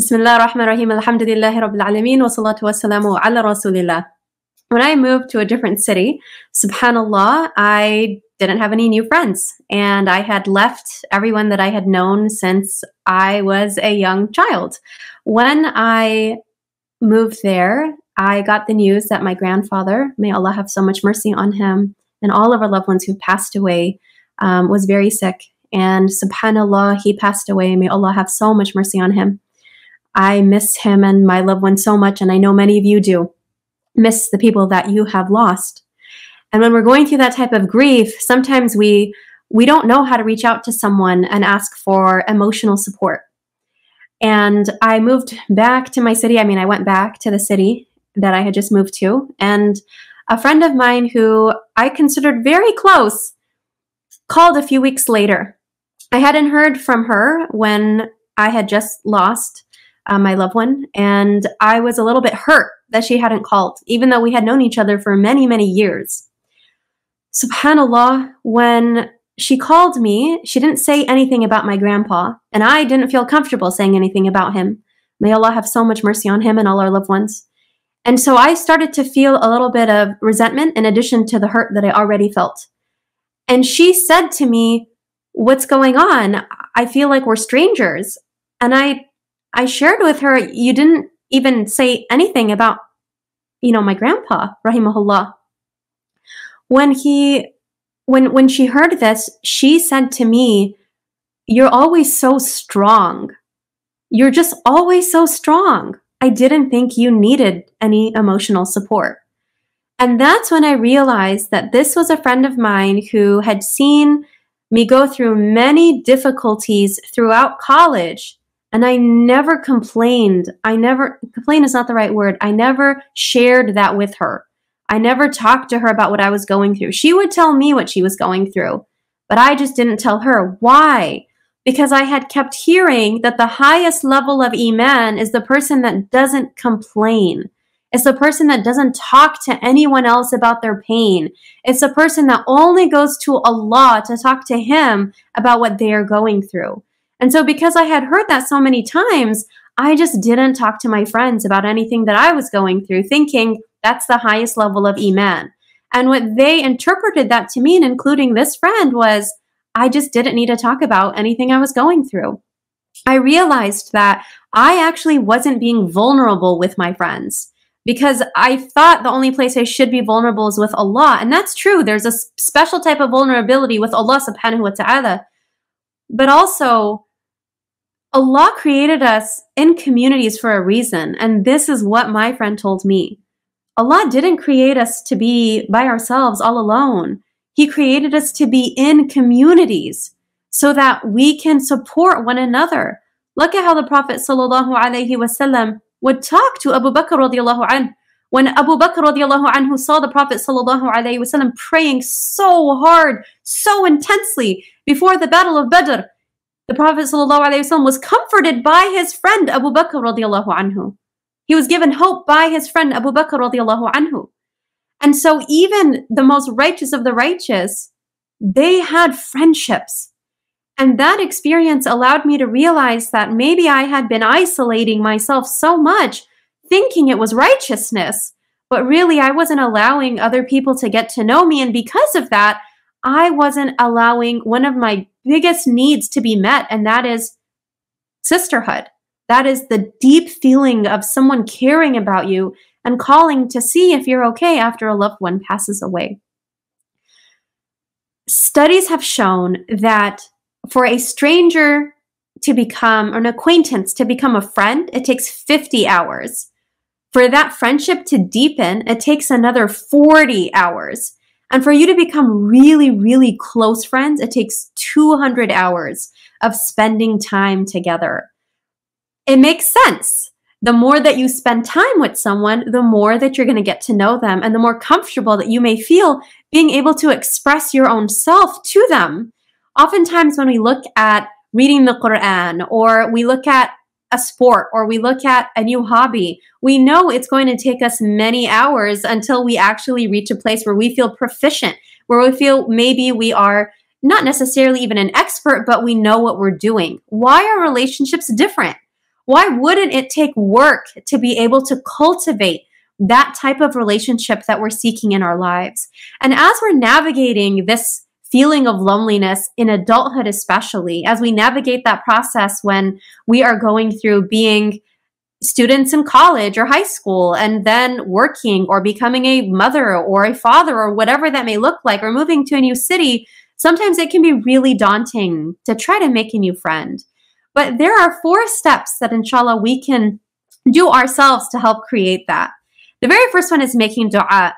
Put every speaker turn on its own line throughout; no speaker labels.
Bismillah ar-Rahman ar-Rahim. Alhamdulillahi Rabbil Alameen. Ala Rasulillah. When I moved to a different city, subhanAllah, I didn't have any new friends. And I had left everyone that I had known since I was a young child. When I moved there, I got the news that my grandfather, may Allah have so much mercy on him, and all of our loved ones who passed away, um, was very sick. And subhanAllah, he passed away. May Allah have so much mercy on him. I miss him and my loved ones so much, and I know many of you do miss the people that you have lost. And when we're going through that type of grief, sometimes we we don't know how to reach out to someone and ask for emotional support. And I moved back to my city. I mean, I went back to the city that I had just moved to, and a friend of mine who I considered very close called a few weeks later. I hadn't heard from her when I had just lost uh, my loved one, and I was a little bit hurt that she hadn't called, even though we had known each other for many, many years. Subhanallah, when she called me, she didn't say anything about my grandpa, and I didn't feel comfortable saying anything about him. May Allah have so much mercy on him and all our loved ones. And so I started to feel a little bit of resentment in addition to the hurt that I already felt. And she said to me, What's going on? I feel like we're strangers. And I I shared with her, you didn't even say anything about, you know, my grandpa, rahimahullah. When he, when, when she heard this, she said to me, you're always so strong. You're just always so strong. I didn't think you needed any emotional support. And that's when I realized that this was a friend of mine who had seen me go through many difficulties throughout college and I never complained. I never, complain is not the right word. I never shared that with her. I never talked to her about what I was going through. She would tell me what she was going through, but I just didn't tell her. Why? Because I had kept hearing that the highest level of Iman is the person that doesn't complain. It's the person that doesn't talk to anyone else about their pain. It's the person that only goes to Allah to talk to Him about what they are going through. And so, because I had heard that so many times, I just didn't talk to my friends about anything that I was going through, thinking that's the highest level of Iman. And what they interpreted that to mean, including this friend, was I just didn't need to talk about anything I was going through. I realized that I actually wasn't being vulnerable with my friends because I thought the only place I should be vulnerable is with Allah. And that's true. There's a special type of vulnerability with Allah subhanahu wa ta'ala. But also, Allah created us in communities for a reason, and this is what my friend told me. Allah didn't create us to be by ourselves all alone. He created us to be in communities so that we can support one another. Look at how the Prophet ﷺ would talk to Abu Bakr radiallahu anh. When Abu Bakr radiallahu anhu saw the Prophet ﷺ praying so hard, so intensely before the Battle of Badr, the Prophet ﷺ was comforted by his friend Abu Bakr radiallahu anhu. He was given hope by his friend Abu Bakr radiallahu anhu. And so even the most righteous of the righteous, they had friendships. And that experience allowed me to realize that maybe I had been isolating myself so much, thinking it was righteousness, but really I wasn't allowing other people to get to know me. And because of that, I wasn't allowing one of my biggest needs to be met, and that is sisterhood. That is the deep feeling of someone caring about you and calling to see if you're okay after a loved one passes away. Studies have shown that for a stranger to become, an acquaintance to become a friend, it takes 50 hours. For that friendship to deepen, it takes another 40 hours. And for you to become really, really close friends, it takes 200 hours of spending time together. It makes sense. The more that you spend time with someone, the more that you're going to get to know them and the more comfortable that you may feel being able to express your own self to them. Oftentimes, when we look at reading the Quran or we look at a sport or we look at a new hobby, we know it's going to take us many hours until we actually reach a place where we feel proficient, where we feel maybe we are not necessarily even an expert, but we know what we're doing. Why are relationships different? Why wouldn't it take work to be able to cultivate that type of relationship that we're seeking in our lives? And as we're navigating this feeling of loneliness in adulthood, especially as we navigate that process when we are going through being students in college or high school and then working or becoming a mother or a father or whatever that may look like or moving to a new city, sometimes it can be really daunting to try to make a new friend. But there are four steps that inshallah we can do ourselves to help create that. The very first one is making dua.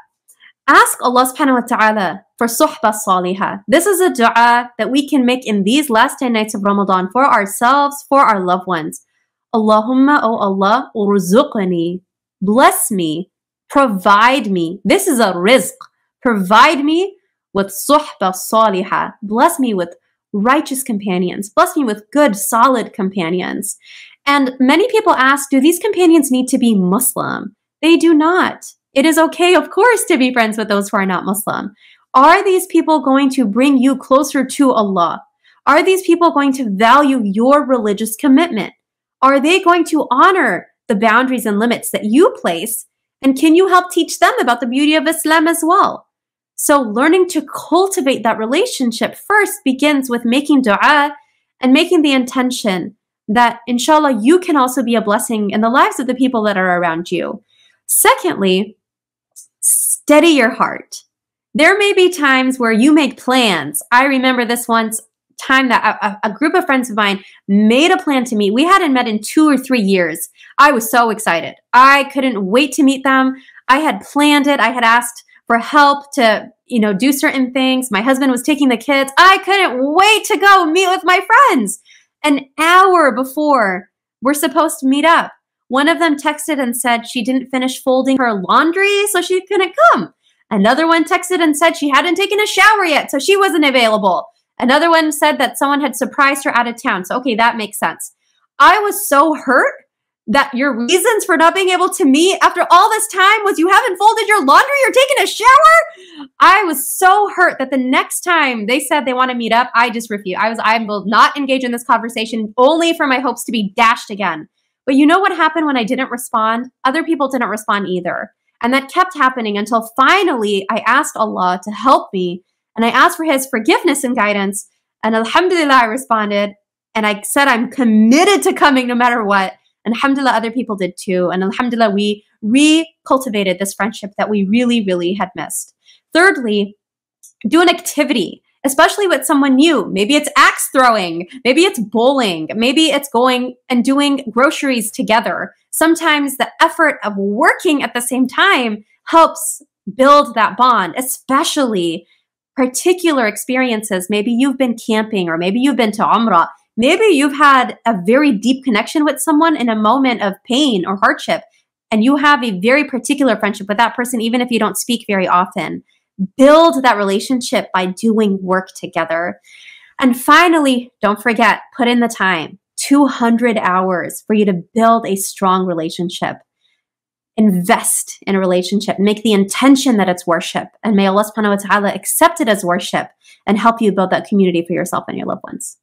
Ask Allah subhanahu wa ta'ala for suhba salihah. This is a dua that we can make in these last 10 nights of Ramadan for ourselves, for our loved ones. Allahumma, oh Allah, urzuqni, bless me, provide me. This is a rizq. Provide me with suhba salihah. Bless me with righteous companions. Bless me with good, solid companions. And many people ask, do these companions need to be Muslim? They do not. It is okay, of course, to be friends with those who are not Muslim. Are these people going to bring you closer to Allah? Are these people going to value your religious commitment? Are they going to honor the boundaries and limits that you place? And can you help teach them about the beauty of Islam as well? So, learning to cultivate that relationship first begins with making dua and making the intention that, inshallah, you can also be a blessing in the lives of the people that are around you. Secondly, steady your heart. There may be times where you make plans. I remember this once time that a, a, group of friends of mine made a plan to meet. We hadn't met in two or three years. I was so excited. I couldn't wait to meet them. I had planned it. I had asked for help to, you know, do certain things. My husband was taking the kids. I couldn't wait to go meet with my friends. An hour before we're supposed to meet up, one of them texted and said she didn't finish folding her laundry, so she couldn't come. Another one texted and said she hadn't taken a shower yet, so she wasn't available. Another one said that someone had surprised her out of town. So, okay, that makes sense. I was so hurt that your reasons for not being able to meet after all this time was you haven't folded your laundry or taken a shower. I was so hurt that the next time they said they want to meet up, I just refused. I was, I will not engage in this conversation only for my hopes to be dashed again. But you know what happened when I didn't respond? Other people didn't respond either. And that kept happening until finally I asked Allah to help me and I asked for his forgiveness and guidance. And Alhamdulillah, I responded. And I said, I'm committed to coming no matter what. And Alhamdulillah, other people did too. And Alhamdulillah, we recultivated this friendship that we really, really had missed. Thirdly, do an activity, especially with someone new. Maybe it's axe throwing. Maybe it's bowling. Maybe it's going and doing groceries together. Sometimes the effort of working at the same time helps build that bond, especially particular experiences. Maybe you've been camping or maybe you've been to Umrah. Maybe you've had a very deep connection with someone in a moment of pain or hardship, and you have a very particular friendship with that person, even if you don't speak very often. Build that relationship by doing work together. And finally, don't forget, put in the time 200 hours for you to build a strong relationship invest in a relationship, make the intention that it's worship, and may Allah subhanahu wa ta'ala accept it as worship and help you build that community for yourself and your loved ones.